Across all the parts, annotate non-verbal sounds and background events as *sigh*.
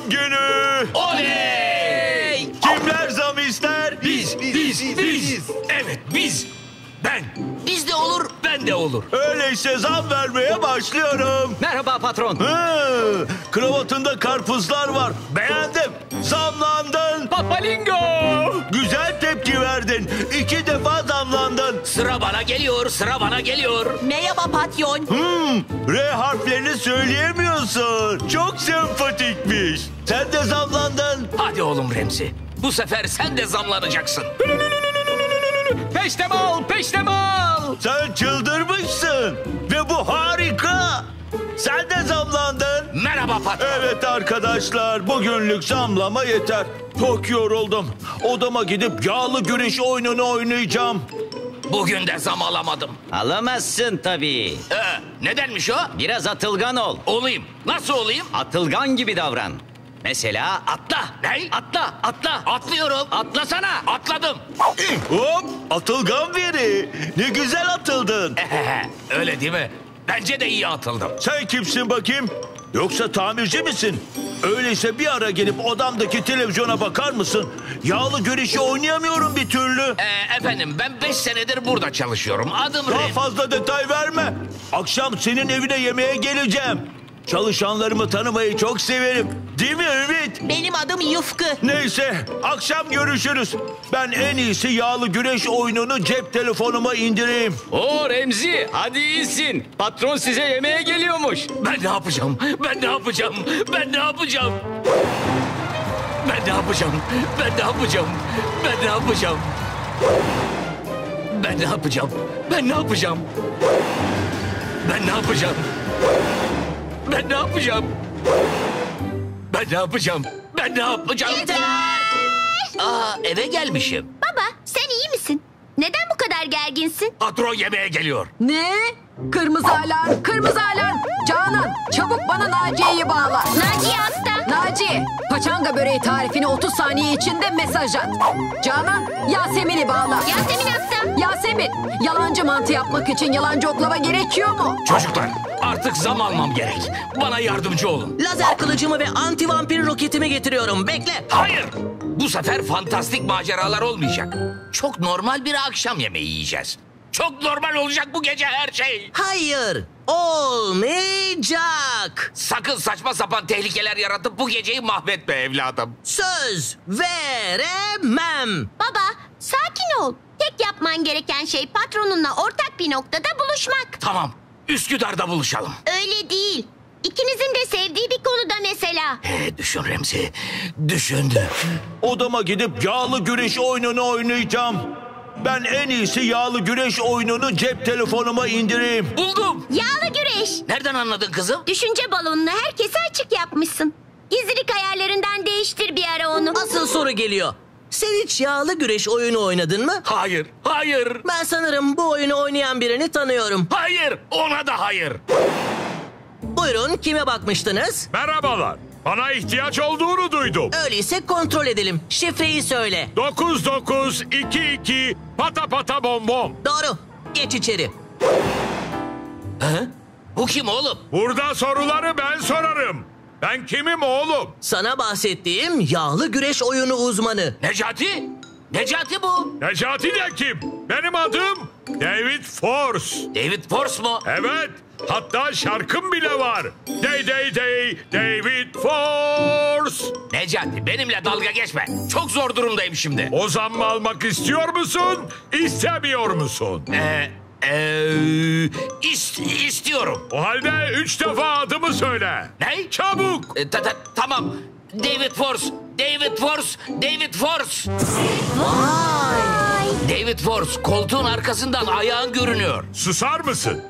Zam günü. Oley! Kimler zam ister? Biz, biz, biz. Evet biz. Ben. Biz de olur. Ben de olur. Öyleyse zam vermeye başlıyorum. Merhaba patron. Hı, kravatında karpuzlar var. Beğendim. Zamlandın. Papalingo. Güzel tepki verdin. İki defa zamlandın. Sıra bana geliyor, sıra bana geliyor. Merhaba patron. Hmm, R harflerini söyleyemiyorsun. Çok sempatikmiş. Sen de zamlandın. Hadi oğlum Remzi. Bu sefer sen de zamlanacaksın. Peşteme al, peşteme al. Sen çıldırmışsın. Ve bu harika. Sen de zamlandın. Merhaba patron. Evet arkadaşlar bugünlük zamlama yeter. Çok yoruldum. Odama gidip yağlı güreş oyununu oynayacağım. Bugün de zam alamadım. Alamazsın tabii. Ee, nedenmiş o? Biraz atılgan ol. Olayım. Nasıl olayım? Atılgan gibi davran. Mesela Atla. Ne? Atla, atla. Atlıyorum. Atlasana. Atladım. Hop atılgan biri. Ne güzel atıldın. *laughs* Öyle değil mi? Bence de iyi atıldım. Sen kimsin bakayım? Yoksa tamirci misin? Öyleyse bir ara gelip odamdaki televizyona bakar mısın? Yağlı güreşi oynayamıyorum bir türlü. Ee, efendim ben beş senedir burada çalışıyorum. Adım Daha Rem. fazla detay verme. Akşam senin evine yemeğe geleceğim. Çalışanlarımı tanımayı çok severim. Değil mi Ümit? Benim adım Yufkı. Neyse akşam görüşürüz. Ben en iyisi yağlı güreş oyununu cep telefonuma indireyim. O Remzi hadi iyisin. Patron size yemeğe geliyormuş. Ben ne yapacağım? Ben ne yapacağım? Ben ne yapacağım? Ben ne yapacağım? Ben ne yapacağım? Ben ne yapacağım? Ben ne yapacağım? Ben ne yapacağım? Ben ne yapacağım? Ben ne yapacağım? Ben ne yapacağım? Ben ne yapacağım? Aa eve gelmişim. Baba sen iyi misin? Neden bu kadar gerginsin? Patron yemeğe geliyor. Ne? Kırmızı alarm, kırmızı alarm. Canan, çabuk bana Naciye'yi bağla. Naciye hasta. Naciye, paçanga böreği tarifini 30 saniye içinde mesaj at. Canan, Yasemin'i bağla. Yasemin hasta. Yasemin, yalancı mantı yapmak için yalancı oklava gerekiyor mu? Çocuklar artık zam almam gerek. Bana yardımcı olun. Lazer kılıcımı ve anti vampir roketimi getiriyorum. Bekle. Hayır. Bu sefer fantastik maceralar olmayacak. Çok normal bir akşam yemeği yiyeceğiz. Çok normal olacak bu gece her şey. Hayır. Olmayacak. Sakın saçma sapan tehlikeler yaratıp bu geceyi mahvetme evladım. Söz veremem. Baba sakin ol. Tek yapman gereken şey patronunla ortak bir noktada buluşmak. Tamam. Üsküdar'da buluşalım. Öyle değil. İkinizin de sevdiği bir konuda mesela. Ee, düşün Remzi. Düşündü. Odama gidip yağlı güreş oyununu oynayacağım. Ben en iyisi yağlı güreş oyununu cep telefonuma indireyim. Buldum. Yağlı güreş. Nereden anladın kızım? Düşünce balonunu herkese açık yapmışsın. Gizlilik ayarlarından değiştir bir ara onu. Asıl soru geliyor. Sen hiç yağlı güreş oyunu oynadın mı? Hayır. Hayır. Ben sanırım bu oyunu oynayan birini tanıyorum. Hayır. Ona da hayır. Buyurun kime bakmıştınız? Merhabalar. Bana ihtiyaç olduğunu duydum. Öyleyse kontrol edelim. Şifreyi söyle. 9922 pata pata bom bom. Doğru. Geç içeri. Bu kim oğlum? Burada soruları ben sorarım. Ben kimim oğlum? Sana bahsettiğim yağlı güreş oyunu uzmanı. Necati? Necati bu. Necati de kim? Benim adım David Force. David Force mu? Evet. Hatta şarkım bile var. Day day day David Force. Necati benimle dalga geçme. Çok zor durumdayım şimdi. O zammı almak istiyor musun? İstemiyor musun? Ee, ee, ist- istiyorum. O halde üç defa adımı söyle. Ne? Çabuk. E, ta- ta- tamam. David Force, David Force, David Force. David Force, koltuğun arkasından ayağın görünüyor. Susar mısın?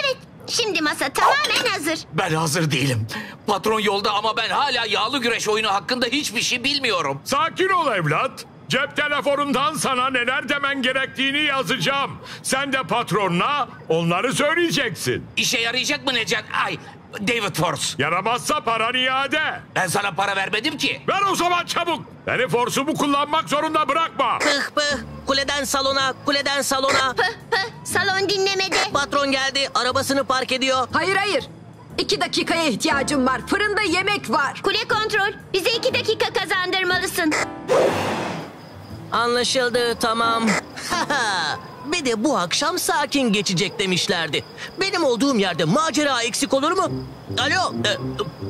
Evet şimdi masa tamamen hazır. Ben hazır değilim. Patron yolda ama ben hala yağlı güreş oyunu hakkında hiçbir şey bilmiyorum. Sakin ol evlat. Cep telefonundan sana neler demen gerektiğini yazacağım. Sen de patronuna onları söyleyeceksin. İşe yarayacak mı Necati? Ay, David Force. Yaramazsa paran iade. Ben sana para vermedim ki. Ver o zaman çabuk. Beni forsumu kullanmak zorunda bırakma. Pıh pıh. Kuleden salona, kuleden salona. Pıh pıh salon dinlemede. Patron geldi, arabasını park ediyor. Hayır hayır. İki dakikaya ihtiyacım var. Fırında yemek var. Kule kontrol. Bize iki dakika kazandırmalısın. Anlaşıldı, tamam. *laughs* Bir de bu akşam sakin geçecek demişlerdi. Benim olduğum yerde macera eksik olur mu? Alo, e,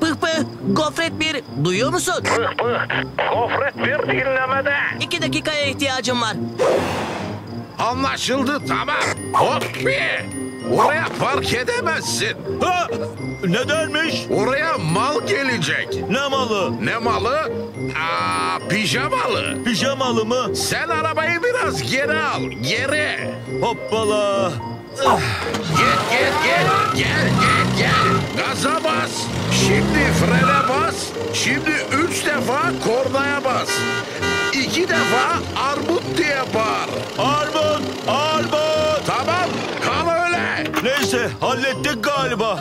pıh pıh, gofret bir, duyuyor musun? Gofret bir dinlemede. İki dakikaya ihtiyacım var. Anlaşıldı tamam. Hop bir. Oraya park edemezsin. Ha, nedenmiş? Oraya mal gelecek. Ne malı? Ne malı? Aa, pijamalı. Pijamalı mı? Sen arabayı biraz geri al. Geri. Hoppala. Gel gel gel. Gel gel gel. Gaza bas. Şimdi frene bas. Şimdi hallettik galiba.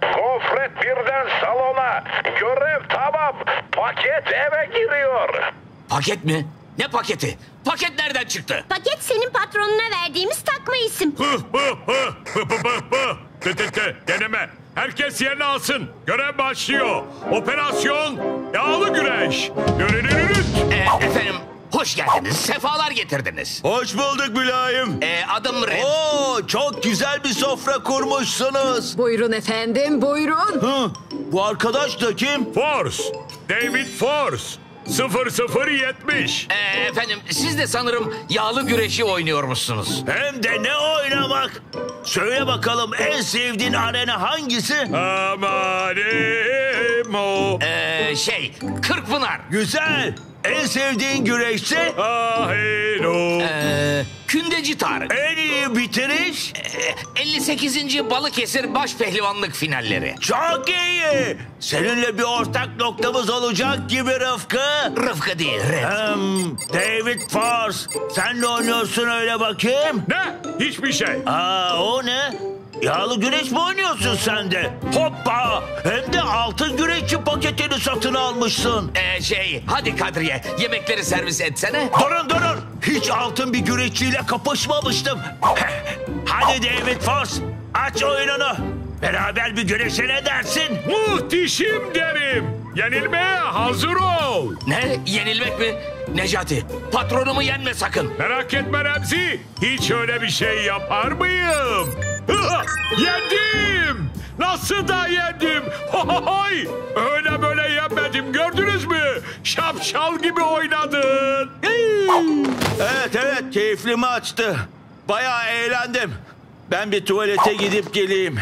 Gofret birden salona. Görev tamam. Paket eve giriyor. Paket mi? Ne paketi? Paket nereden çıktı? Paket senin patronuna verdiğimiz takma isim. Hı hı hı hı hı hı hı. Tı tı tı. Deneme. Herkes yerini alsın. Görev başlıyor. Operasyon yağlı güreş. Dönününüz. Ee, efendim hoş geldiniz. Sefalar getirdiniz. Hoş bulduk mülayim. Ee, adım Red. Oo, çok güzel bir sofra kurmuşsunuz. Buyurun efendim buyurun. Hı, bu arkadaş da kim? Force. David Force. 0070. Ee, efendim siz de sanırım yağlı güreşi oynuyormuşsunuz. Hem de ne oynamak. Söyle bakalım en sevdiğin arena hangisi? Amanim o. Ee, şey Kırkpınar. Güzel. En sevdiğin güreşçi? Ahino. Ee, Kündeci Tarık. En iyi bitiriş? Ee, 58. Balıkesir baş pehlivanlık finalleri. Çok iyi. Seninle bir ortak noktamız olacak gibi Rıfkı. Rıfkı değil Red. Hmm, David Force. Sen ne oynuyorsun öyle bakayım? Ne? Hiçbir şey. Aa o ne? Yağlı güreş mi oynuyorsun sen de? Hoppa! Hem de altın güreşçi paketini satın almışsın. Ee, şey hadi Kadriye yemekleri servis etsene. Durun durun. Hiç altın bir güreşçiyle kapışmamıştım. Hadi David Force aç oyununu. Beraber bir güreşe ne dersin? Muhteşem derim. Yenilmeye hazır ol. Ne? Yenilmek mi? Necati patronumu yenme sakın. Merak etme Remzi. Hiç öyle bir şey yapar mıyım? *laughs* Yendim. Nasıl da yendim? *laughs* Hohoy! Öyle böyle yenmedim gördünüz mü? Şapşal gibi oynadın. *laughs* Evet evet keyifli maçtı. Bayağı eğlendim. Ben bir tuvalete gidip geleyim.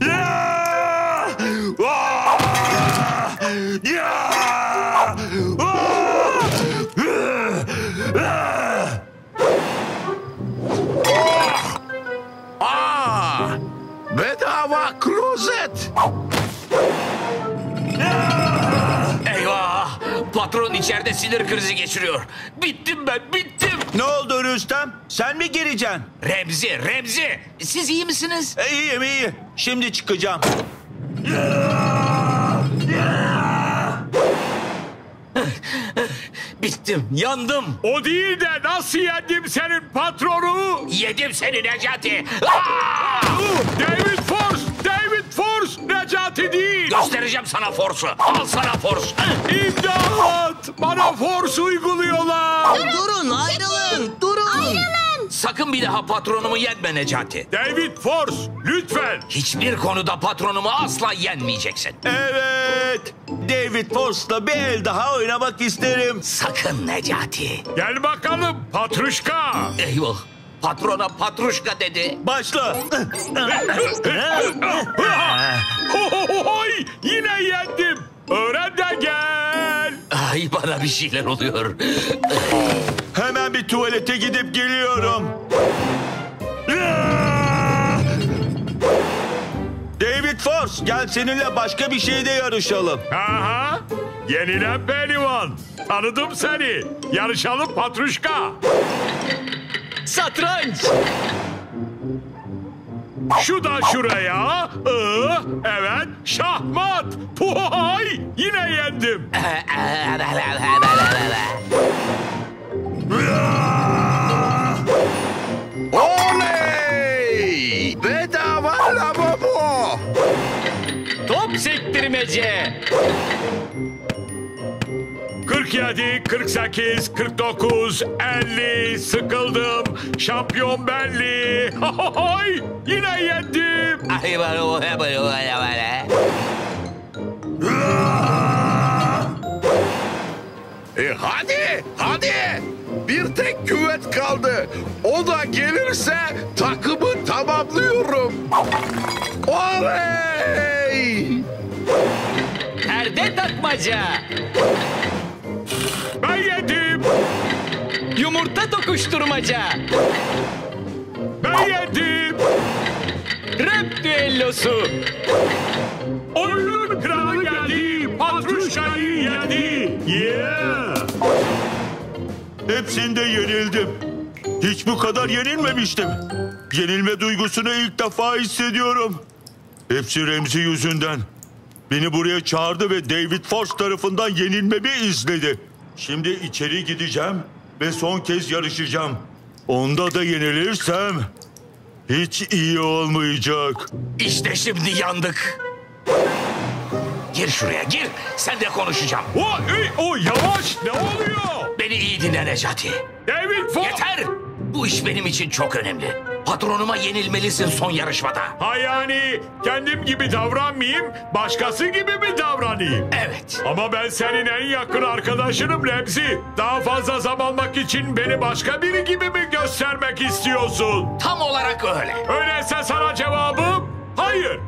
Ya! Ah! Ya! Klozet. Eyvah! Patron içeride sinir krizi geçiriyor. Bittim ben, bittim. Ne oldu Rüstem? Sen mi gireceksin? Remzi, Remzi. Siz iyi misiniz? E, iyiyim iyi. Şimdi çıkacağım. Bittim, yandım. O değil de nasıl yendim senin patronu? Yedim seni Necati. David Force! Force! Necati değil! Göstereceğim sana forsu. Al sana force. İmdat! Bana force uyguluyorlar! Durun, ayrılın, durun. Sakın bir daha patronumu yenme Necati. David Force! Lütfen! Hiçbir konuda patronumu asla yenmeyeceksin. Evet. David Force'la bir el daha oynamak isterim. Sakın Necati. Gel bakalım Patruşka! Eyvah. Patrona patruşka dedi. Başla. Hohohoy! Yine yendim! Öğren de gel! Ay bana bir şeyler oluyor. Hemen bir tuvalete gidip geliyorum. David Force gel seninle başka bir şeyde yarışalım. Aha! Yenilen pehlivan! Tanıdım seni! Yarışalım Patruşka! Satranç. Şu da şuraya. Ih, evet. Şahmat. Puhay. Yine yendim. Oley! Bedava lavabo. Top sektirmece. 47, 48, 49, 50. Sıkıldım. Şampiyon belli. Hay! Yine yendim. E hadi, hadi. Bir tek küvet kaldı. O da gelirse takımı tamamlıyorum. Oley! Perde takmaca. Yumurta tokuşturmaca. Ben yedim. Rap düellosu. Oyunun kralı geldi. Patruşka'yı yendi. Yeah. Hepsinde yenildim. Hiç bu kadar yenilmemiştim. Yenilme duygusunu ilk defa hissediyorum. Hepsi Remzi yüzünden. Beni buraya çağırdı ve David Force tarafından yenilmemi izledi. Şimdi içeri gideceğim ve son kez yarışacağım. Onda da yenilirsem hiç iyi olmayacak. İşte şimdi yandık. Gir şuraya gir. Sen de konuşacağım. O, ey, o yavaş. Ne oluyor? Beni iyi dinle Necati. David Fox. Yeter. Bu iş benim için çok önemli. Patronuma yenilmelisin son yarışmada. Ha yani kendim gibi davranmayayım, başkası gibi mi davranayım? Evet. Ama ben senin en yakın arkadaşınım Remzi. Daha fazla zam almak için beni başka biri gibi mi göstermek istiyorsun? Tam olarak öyle. Öyleyse sana cevabım hayır.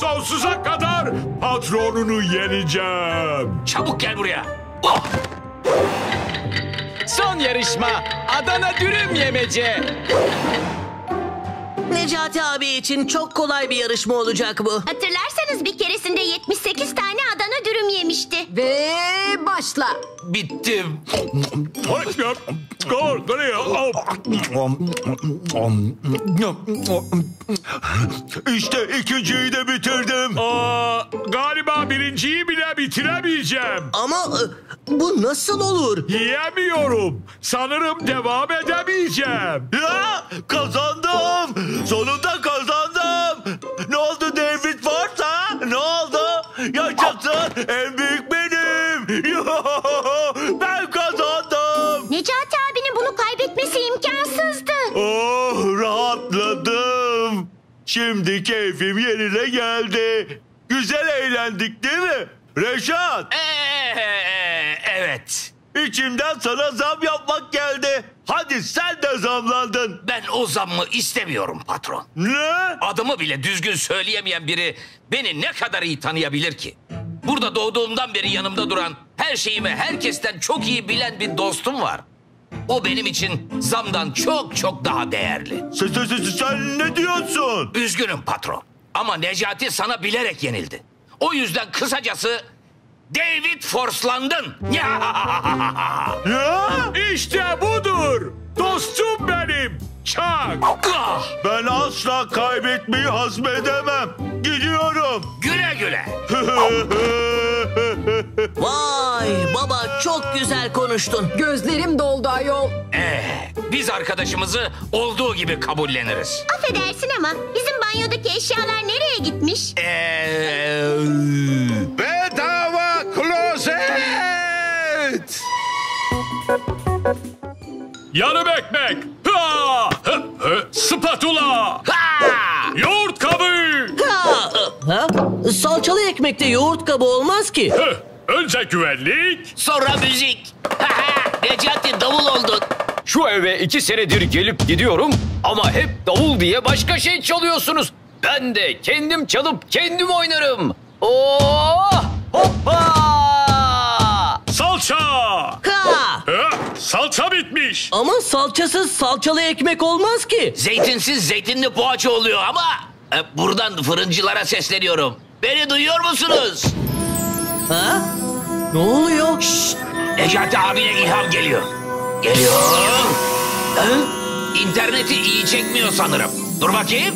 Sonsuza kadar patronunu yeneceğim. Çabuk gel buraya. Oh! Son yarışma. Adana dürüm yemece. Necati abi için çok kolay bir yarışma olacak bu. Hatırlarsanız bir keresinde 78 tane Adana dürüm yemişti. Ve başla. Bittim. İşte ikinciyi de bitirdim. Aa, galiba birinciyi bile bitiremeyeceğim. Ama e, bu nasıl olur? Yiyemiyorum. Sanırım devam edemeyeceğim. Ya kazandım. Sonunda kazandım. Ne oldu David ha? Ne oldu? Yaşasın. En büyük benim. *laughs* ben kazandım. Necati abinin bunu kaybetmesi imkansızdı. Oh rahatladım. Şimdi keyfim yerine geldi. Güzel eğlendik değil mi? Reşat Ee, evet. içimden sana zam yapmak geldi. Hadi sen de zamlandın. Ben o zammı istemiyorum patron. Ne? Adımı bile düzgün söyleyemeyen biri beni ne kadar iyi tanıyabilir ki? Burada doğduğumdan beri yanımda duran, her şeyimi herkesten çok iyi bilen bir dostum var. O benim için zamdan çok çok daha değerli. Sen, sen, sen, sen ne diyorsun? Üzgünüm patron. Ama Necati sana bilerek yenildi. O yüzden kısacası David Forslandın. *laughs* Ya? İşte budur. Dostum benim. Çak. Ah, Ben asla kaybetmeyi hazmedemem. Gidiyorum. güle güle. *laughs* Vay baba çok güzel konuştun. Gözlerim doldu ayol. Ee, biz arkadaşımızı olduğu gibi kabulleniriz. Affedersin ama bizim banyodaki eşyalar nereye gitmiş? Ee, Bedava klozet. Yarım ekmek. Ha! Spatula. ha! Yoğurt kabı. Ha, ha? Salçalı ekmekte yoğurt kabı olmaz ki. Önce güvenlik. Sonra müzik. Ha ha! Necati davul oldun. Şu eve iki senedir gelip gidiyorum ama hep davul diye başka şey çalıyorsunuz. Ben de kendim çalıp kendim oynarım. Oh! Hoppa! Salça. Ha! Hı, Salça bitmiş. Ama salçasız salçalı ekmek olmaz ki. Zeytinsiz zeytinli poğaça oluyor ama e, buradan fırıncılara sesleniyorum. Beni duyuyor musunuz? Ha? Ne oluyor? Necati abine ilham geliyor. Geliyor. Hı? İnterneti iyi çekmiyor sanırım. Dur bakayım.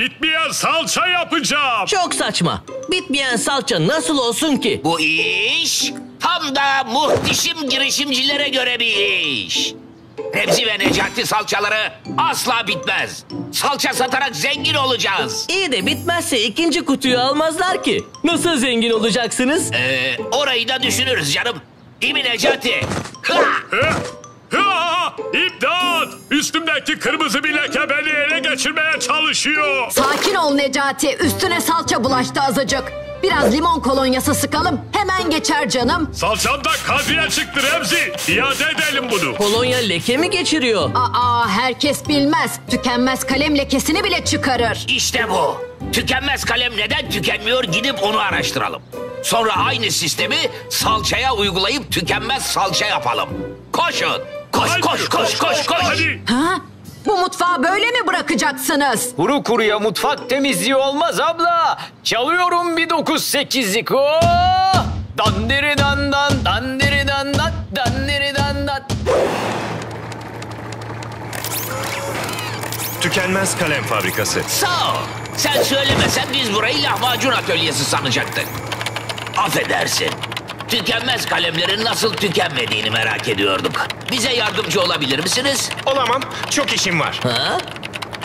Bitmeyen salça yapacağım. Çok saçma. Bitmeyen salça nasıl olsun ki? Bu iş tam da muhteşem girişimcilere göre bir iş. Remzi ve Necati salçaları asla bitmez. Salça satarak zengin olacağız. İyi de bitmezse ikinci kutuyu almazlar ki. Nasıl zengin olacaksınız? Ee, orayı da düşünürüz canım. Değil mi Necati? Ha! Ha! İmdat! Üstümdeki kırmızı bir leke beni ele geçirmeye çalışıyor. Sakin ol Necati. Üstüne salça bulaştı azıcık. Biraz limon kolonyası sıkalım. Hemen geçer canım. Salçamda kazıya çıktı Remzi. İade edelim bunu. Kolonya leke mi geçiriyor? Aa herkes bilmez. Tükenmez kalem lekesini bile çıkarır. İşte bu. Tükenmez kalem neden tükenmiyor gidip onu araştıralım. Sonra aynı sistemi salçaya uygulayıp tükenmez salça yapalım. Koşun. Koş Hadi, koş koş koş koş. Hadi. Ha? Bu mutfağı böyle mi bırakacaksınız? Kuru kuruya mutfak temizliği olmaz abla. Çalıyorum bir dokuz sekizlik. Oh! Dandiri dan dan, dandiri dan dan, dandiri dan dan. Tükenmez kalem fabrikası. Sağ ol. Sen söylemesen biz burayı lahmacun atölyesi sanacaktık. Affedersin. Tükenmez kalemlerin nasıl tükenmediğini merak ediyorduk. Bize yardımcı olabilir misiniz? Olamam. Çok işim var. Ha?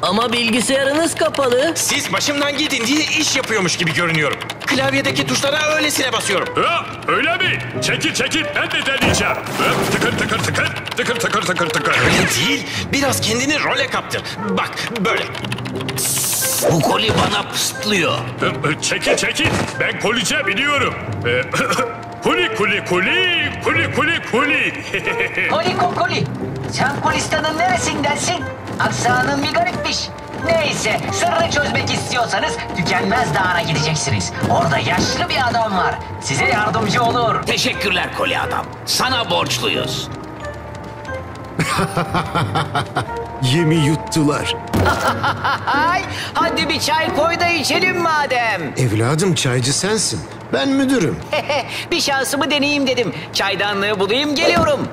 Ama bilgisayarınız kapalı. Siz başımdan gidin diye iş yapıyormuş gibi görünüyorum. Klavyedeki tuşlara öylesine basıyorum. Ha, öyle mi? Çekil çekil ben de deneyeceğim. Ha, tıkır tıkır tıkır tıkır tıkır tıkır tıkır. Öyle değil. Biraz kendini role kaptır. Bak böyle. Bu koli bana pıstlıyor. Çekil çekil ben kolice biliyorum. Ee, *clears throat* Kuli kuli kuli kuli kuli kuli. *laughs* Koli kokoli. Sen Polistan'ın neresindensin? Aksanın bir garipmiş. Neyse sırrı çözmek istiyorsanız Tükenmez Dağı'na gideceksiniz. Orada yaşlı bir adam var. Size yardımcı olur. Teşekkürler koli adam. Sana borçluyuz. *laughs* Yemi yuttular. *laughs* Ay, hadi bir çay koy da içelim madem. Evladım çaycı sensin. Ben müdürüm. *laughs* bir şansımı deneyeyim dedim. Çaydanlığı bulayım geliyorum.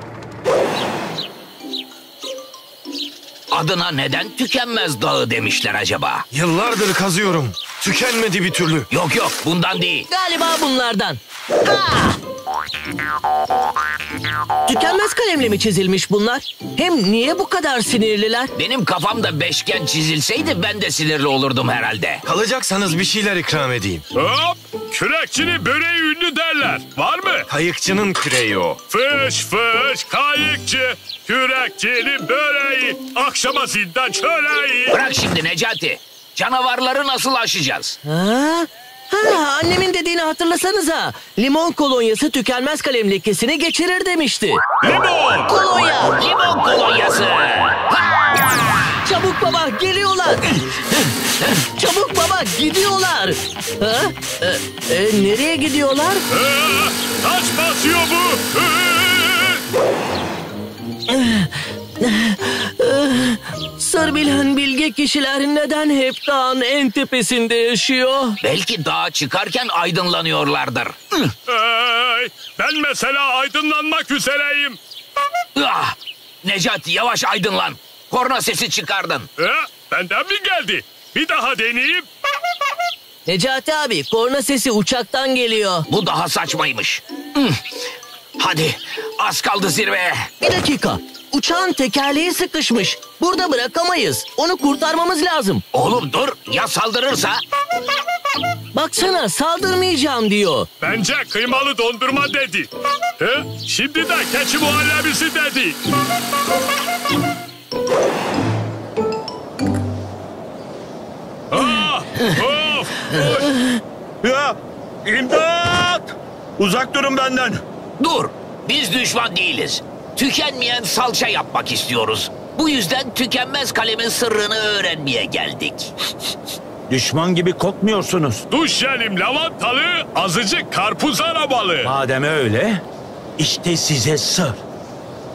Adına neden tükenmez dağı demişler acaba? Yıllardır kazıyorum. Tükenmedi bir türlü. Yok yok bundan değil. Galiba bunlardan. Tükenmez kalemle mi çizilmiş bunlar? Hem niye bu kadar sinirliler? Benim kafamda beşgen çizilseydi ben de sinirli olurdum herhalde. Kalacaksanız bir şeyler ikram edeyim. Hop kürekçinin böreği ünlü derler. Var mı? Kayıkçının küreği o. Fış fış kayıkçı kürekçinin böreği akşama zindan çöreği. Bırak şimdi Necati. Canavarları nasıl aşacağız? Ha? Ha, annemin dediğini hatırlasanıza. Limon kolonyası tükenmez kalem lekesini geçirir demişti. Limon. Kolonya! Limon kolonyası. Çabuk baba geliyorlar. Çabuk baba gidiyorlar. Ha? E, e, nereye gidiyorlar? Ee, taş basıyor bu. Ee, Sır bilen bilge kişiler neden hep dağın en tepesinde yaşıyor? Belki dağa çıkarken aydınlanıyorlardır. Ay, ben mesela aydınlanmak üzereyim. Ah, Necati yavaş aydınlan. Korna sesi çıkardın. Ee, benden mi geldi? Bir daha deneyeyim. Necati abi korna sesi uçaktan geliyor. Bu daha saçmaymış. Hadi az kaldı zirveye. Bir dakika. Uçağın tekerleği sıkışmış. Burada bırakamayız. Onu kurtarmamız lazım. Oğlum dur ya saldırırsa? Baksana saldırmayacağım diyor. Bence kıymalı dondurma dedi. He? Şimdi de keçi muhallebisi dedi. Ah, of, oy. Ya imdat! Uzak durun benden. Dur biz düşman değiliz. Tükenmeyen salça yapmak istiyoruz. Bu yüzden tükenmez kalemin sırrını öğrenmeye geldik. *laughs* Düşman gibi kokmuyorsunuz. Duş jelim lavantalı, azıcık karpuz arabalı. Madem öyle, işte size sır.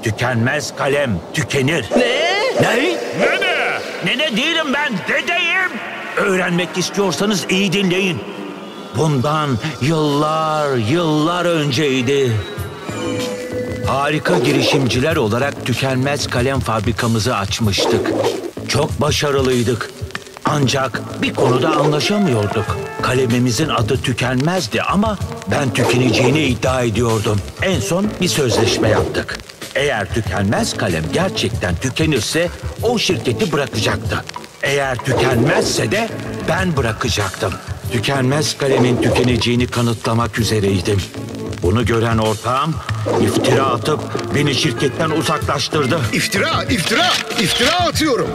Tükenmez kalem tükenir. Ne? Ne? Nene! Nene değilim ben, dedeyim. Öğrenmek istiyorsanız iyi dinleyin. Bundan yıllar, yıllar önceydi. Harika girişimciler olarak tükenmez kalem fabrikamızı açmıştık. Çok başarılıydık. Ancak bir konuda anlaşamıyorduk. Kalemimizin adı tükenmezdi ama ben tükeneceğini iddia ediyordum. En son bir sözleşme yaptık. Eğer tükenmez kalem gerçekten tükenirse o şirketi bırakacaktı. Eğer tükenmezse de ben bırakacaktım. Tükenmez kalemin tükeneceğini kanıtlamak üzereydim. Bunu gören ortağım iftira atıp beni şirketten uzaklaştırdı. İftira, iftira, iftira atıyorum.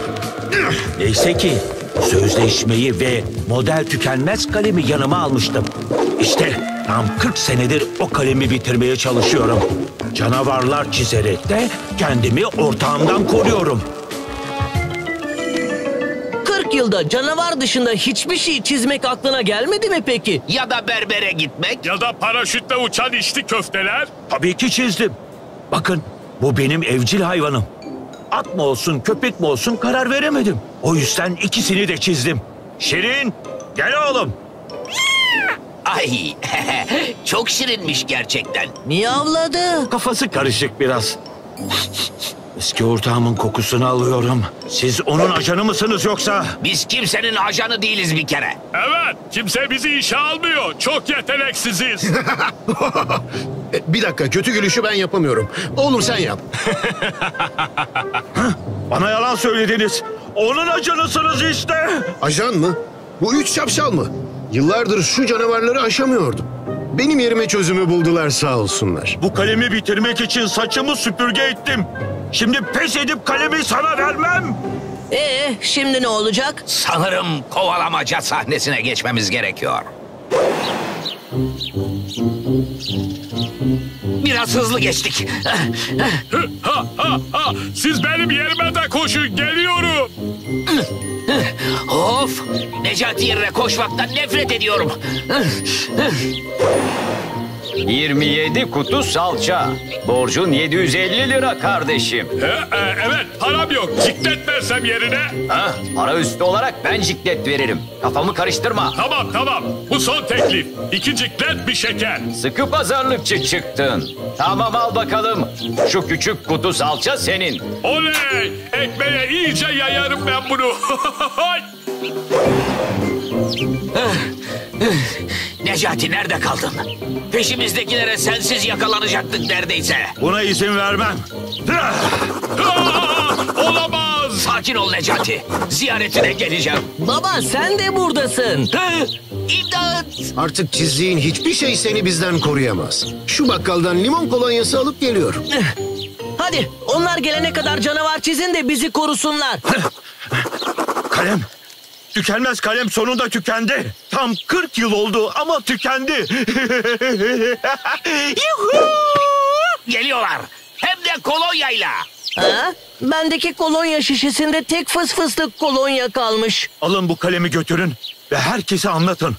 Neyse ki sözleşmeyi ve model tükenmez kalemi yanıma almıştım. İşte tam 40 senedir o kalemi bitirmeye çalışıyorum. Canavarlar çizerek de kendimi ortağımdan koruyorum. 40 yılda canavar dışında hiçbir şey çizmek aklına gelmedi mi peki? Ya da berbere gitmek? Ya da paraşütle uçan içli köfteler? Tabii ki çizdim. Bakın bu benim evcil hayvanım. At mı olsun köpek mi olsun karar veremedim. O yüzden ikisini de çizdim. Şirin gel oğlum. Ay *laughs* çok şirinmiş gerçekten. Miyavladı. Kafası karışık biraz. Eski ortağımın kokusunu alıyorum. Siz onun ajanı mısınız yoksa? Biz kimsenin ajanı değiliz bir kere. Evet, kimse bizi işe almıyor. Çok yeteneksiziz. *laughs* Bir dakika, kötü gülüşü ben yapamıyorum. Oğlum sen yap. Bana yalan söylediniz. Onun ajanısınız işte. Ajan mı? Bu üç şapşal mı? Yıllardır şu canavarları aşamıyordum. Benim yerime çözümü buldular sağ olsunlar. Bu kalemi bitirmek için saçımı süpürge ettim. Şimdi pes edip kalemi sana vermem. Ee, şimdi ne olacak? Sanırım kovalamaca sahnesine geçmemiz gerekiyor. Biraz hızlı geçtik. *laughs* ha, ha, ha. Siz benim yerime de koşun, geliyorum. *laughs* of! Necati yerine koşmaktan nefret ediyorum. 27 kutu salça. Borcun 750 lira kardeşim. E, e, evet, param yok. Ciklet versem yerine. Ha, para üstü olarak ben ciklet veririm. Kafamı karıştırma. Tamam, tamam. Bu son teklif. İki ciklet, bir şeker. Sıkı pazarlıkçı çıktın. Tamam al bakalım. Şu küçük kutu salça senin. Oley! Ekmeğe iyice yayarım ben bunu. *laughs* Necati nerede kaldın? Peşimizdekilere sensiz yakalanacaktık neredeyse. Buna izin vermem. *laughs* Olamaz. Sakin ol Necati. Ziyaretine geleceğim. Baba sen de buradasın. İmdat! Artık çizdiğin hiçbir şey seni bizden koruyamaz. Şu bakkaldan limon kolonyası alıp geliyorum. Hadi onlar gelene kadar canavar çizin de bizi korusunlar. Kalem. Tükenmez kalem sonunda tükendi. Tam 40 yıl oldu ama tükendi. *laughs* Yuhu! Geliyorlar. Hem de kolonyayla. ha? Bendeki kolonya şişesinde tek fıs fıstık kolonya kalmış. Alın bu kalemi götürün ve herkese anlatın.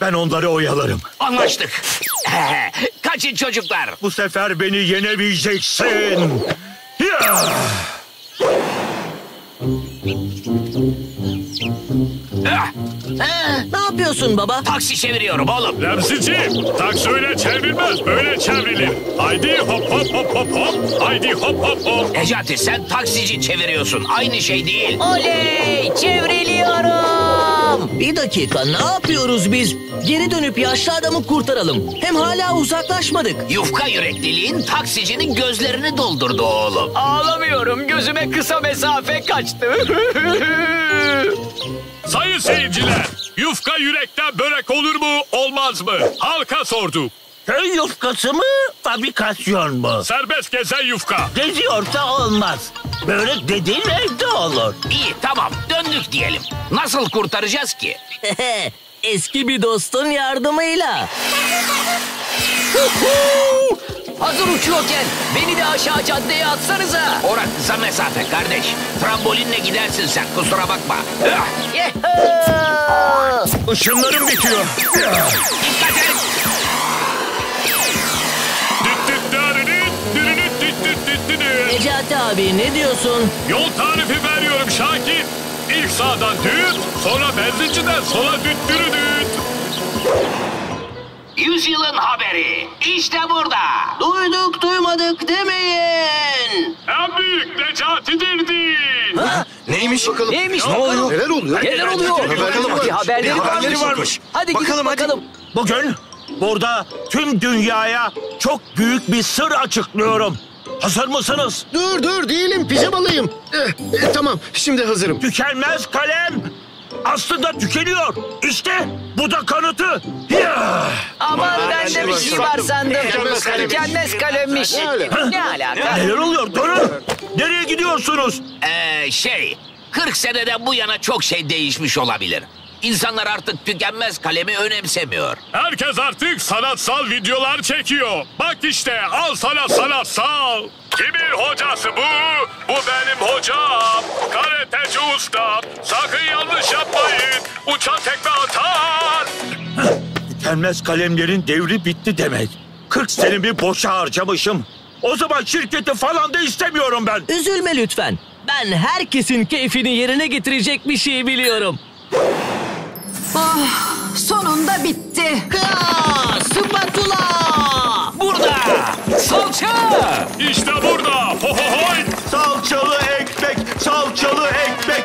Ben onları oyalarım. Anlaştık. *laughs* Kaçın çocuklar. Bu sefer beni yenemeyeceksin. Ah, Ne yapıyorsun baba? Taksi çeviriyorum oğlum. Remziciğim, taksi öyle çevrilmez, böyle çevrilir. Haydi hop hop hop hop hop. Haydi hop hop hop. Necati sen taksici çeviriyorsun. Aynı şey değil. Oley! Çevriliyorum. Bir dakika ne yapıyoruz biz? Geri dönüp yaşlı adamı kurtaralım. Hem hala uzaklaşmadık. Yufka yürekliliğin taksicinin gözlerini doldurdu oğlum. Ağlamıyorum. Gözüme kısa mesafe kaçtı. *laughs* Sayın seyirciler, yufka yürekten börek olur mu, olmaz mı? Halka sorduk. Köy yufkası mı, fabrikasyon mu? Serbest gezen yufka. Geziyorsa olmaz. Börek dediğin evde olur. İyi tamam döndük diyelim. Nasıl kurtaracağız ki? *laughs* Eski bir dostun yardımıyla. *laughs* Hazır uçuyorken beni de aşağı caddeye atsanıza. Orası kısa mesafe kardeş. Trambolinle gidersin sen kusura bakma. Işınlarım bitiyor. Dikkat et. Düt düt düt. Necati abi ne diyorsun? Yol tarifi veriyorum Şakir. İlk sağdan düt, sonra benzinciden sola düt dürüdüt. Yüzyılın haberi. İşte burada. Duyduk duymadık demeyin. En büyük Necati'dir din. Neymiş? Bakalım. Neymiş? Ne oluyor? Neler oluyor? Neler oluyor? Haberleri var. Bir haberleri haberleri varmış. varmış. Hadi Bakalım, gidip hadi. bakalım. Bugün burada tüm dünyaya çok büyük bir sır açıklıyorum. Hazır mısınız? Dur dur değilim pijamalıyım. Eh, eh, tamam şimdi hazırım. Tükenmez kalem aslında tükeniyor. İşte bu da kanıtı. Ya! Aman bende bir şey var sandım. Tükenmez kalemmiş. Tükenmez kalemmiş. Ne ala? Ne alaka? Neler oluyor? Durun. Nereye gidiyorsunuz? Ee, şey, 40 seneden bu yana çok şey değişmiş olabilir. İnsanlar artık tükenmez kalemi önemsemiyor. Herkes artık sanatsal videolar çekiyor. Bak işte al sana sanatsal. Kimin hocası bu? Bu benim hocam. Karateci ustam. Sakın yanlış yapmayın. Uçan tekme atar. *laughs* Tükenmez kalemlerin devri bitti demek. 40 senemi boşa harcamışım. O zaman şirketi falan da istemiyorum ben. Üzülme lütfen. Ben herkesin keyfini yerine getirecek bir şey biliyorum. Ah, sonunda bitti. Ha, spatula! Burada! Salça! İşte burada! Ho ho hoy! Salçalı ekmek, salçalı ekmek,